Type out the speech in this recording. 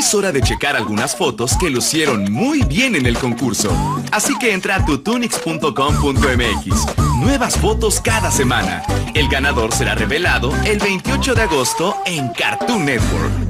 Es hora de checar algunas fotos que lucieron muy bien en el concurso. Así que entra a tutunix.com.mx. Nuevas fotos cada semana. El ganador será revelado el 28 de agosto en Cartoon Network.